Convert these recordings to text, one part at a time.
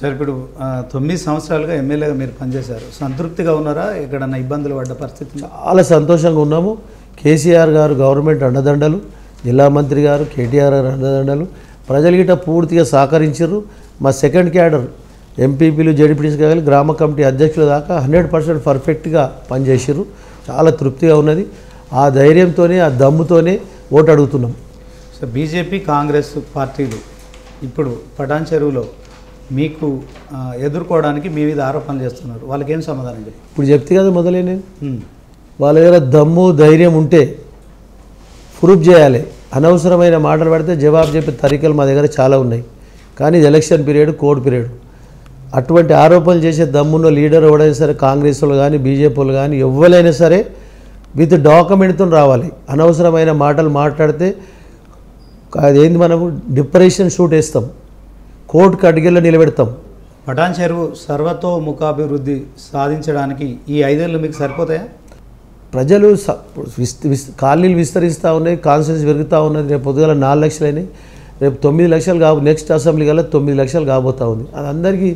Sir ఇప్పుడు తొమ్మిది సంవత్సరాలుగా ఎమ్మెల్యేగా మీరు పనిచేశారు. సంతృప్తిగా ఉన్నారా? ఎక్కడన్నా ఇబ్బందులు పడ్డ పరిస్థితి? చాలా సంతోషంగా ఉన్నాము. కేసీఆర్ గారు గవర్నమెంట్ అండదండలు జిల్లా మంత్రి గారు కేటీఆర్ గారు అండదండలు. ప్రజలు గిట్ట పూర్తిగా సహకరించారు మా సెకండ్ క్యాడర్ ఎంపీపీలు జడ్పీటీసీ కానీ గ్రామ కమిటీ అధ్యక్షుల దాకా హండ్రెడ్ పర్సెంట్ పర్ఫెక్ట్గా పనిచేసారు చాలా తృప్తిగా ఉన్నది. ఆ ధైర్యంతోనే ఆ దమ్ముతోనే ఓటు అడుగుతున్నాం. సో బీజేపీ కాంగ్రెస్ పార్టీలు ఇప్పుడు పటాన్ చెరువులో మీకు ఎదుర్కోవడానికి మీ మీద ఆరోపణలు చేస్తున్నారు. వాళ్ళకి ఏం సమాధానం చెప్పి. ఇప్పుడు చెప్తే కదా మొదలే నేను. వాళ్ళ దగ్గర దమ్ము ధైర్యం ఉంటే ప్రూఫ్ చేయాలి. అనవసరమైన మాటలు పడితే జవాబు చెప్పే తరికలు మా దగ్గర చాలా ఉన్నాయి. కానీ ఇది ఎలక్షన్ పీరియడ్ కోడ్ పీరియడ్. అటువంటి ఆరోపణలు చేసే దమ్మున్న లీడర్ ఎవడైనా సరే కాంగ్రెస్ వాళ్ళు కానీ బీజేపీ వాళ్ళు కానీ ఎవరైనా సరే విత్ డాక్యుమెంట్తో రావాలి. అనవసరమైన మాటలు మాట్లాడితే అదేంది మనము? డిప్రెషన్ షూట్ వేస్తాం. కోర్టుకు అడిగేలా నిలబెడతాం. పటాన్ చెరువు సర్వతోముఖాభివృద్ధి సాధించడానికి ఈ ఐదేళ్ళు మీకు సరిపోతాయా? ప్రజలు కాలనీలు విస్తరిస్తూ ఉన్నాయి కాన్స్టిట్యూన్స్ పెరుగుతూ ఉన్నది రేపు పొద్దుగల నాలుగు లక్షలైనాయి రేపు తొమ్మిది లక్షలు కాబో నెక్స్ట్ అసెంబ్లీ కల్లా తొమ్మిది లక్షలు కాబోతా ఉంది. అది అందరికీ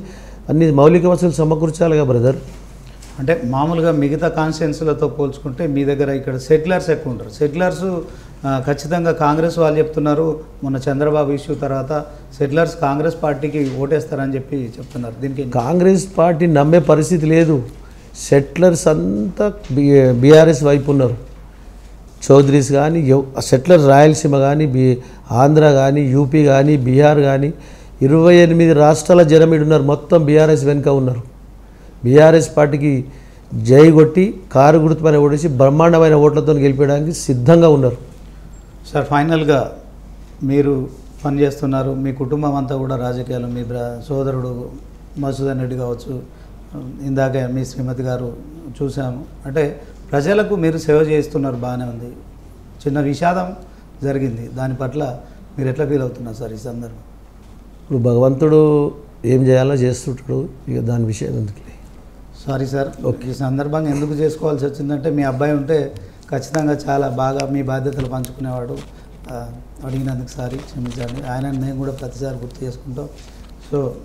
అన్ని మౌలిక వసతులు సమకూర్చాలిగా బ్రదర్. అంటే మామూలుగా మిగతా కాన్స్టిట్యున్సీలతో పోల్చుకుంటే మీ దగ్గర ఇక్కడ సెటిలర్స్ ఎక్కువ ఉంటారు. సెటిలర్స్ ఖచ్చితంగా కాంగ్రెస్ వాళ్ళు చెప్తున్నారు. మొన్న చంద్రబాబు ఇష్యూ తర్వాత సెటిలర్స్ కాంగ్రెస్ పార్టీకి ఓటేస్తారని చెప్పి చెప్తున్నారు. దీనికి కాంగ్రెస్ పార్టీ నమ్మే పరిస్థితి లేదు. సెటిలర్స్ అంతా బి బీఆర్ఎస్ వైపు ఉన్నారు. చౌదరీస్ కానీ ఎవ్- సెటిలర్స్ రాయలసీమ కానీ బీ ఆంధ్ర కానీ యూపీ కానీ బీహార్ కానీ ఇరవై ఎనిమిది రాష్ట్రాల జనం ఉన్నారు. మొత్తం బీఆర్ఎస్ వెనుక ఉన్నారు. బీఆర్ఎస్ పార్టీకి జై కొట్టి కారు గుర్తు పైన ఓడేసి బ్రహ్మాండమైన ఓట్లతో గెలిపించడానికి సిద్ధంగా ఉన్నారు. సార్ ఫైనల్గా మీరు పనిచేస్తున్నారు మీ కుటుంబం అంతా కూడా రాజకీయాలు మీ సోదరుడు మసూదన్ రెడ్డి కావచ్చు ఇందాక మీ శ్రీమతి గారు చూసాము అంటే ప్రజలకు మీరు సేవ చేస్తున్నారు బాగానే ఉంది. చిన్న విషాదం జరిగింది దాని పట్ల మీరు ఎట్లా ఫీల్ అవుతున్నారు సార్ ఈ సందర్భం? ఇప్పుడు భగవంతుడు ఏం చేయాలో చేస్తుంటాడు ఇక దాని విషయం ఎందుకు సారీ సార్ ఈ సందర్భంగా ఎందుకు చేసుకోవాల్సి వచ్చిందంటే మీ అబ్బాయి ఉంటే ఖచ్చితంగా చాలా బాగా మీ బాధ్యతలు పంచుకునేవాడు అడిగినందుకు సారీ క్షమించండి. ఆయన నేను కూడా ప్రతిసారి గుర్తు చేసుకుంటాం. సో